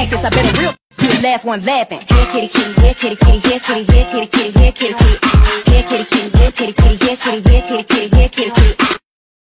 Since this, I bet a real the last one laughing. Here kitty kitty, here kitty kitty, here kitty, here kitty kitty, here kitty kitty, here kitty kitty, here kitty kitty, here kitty, here kitty kitty, here kitty.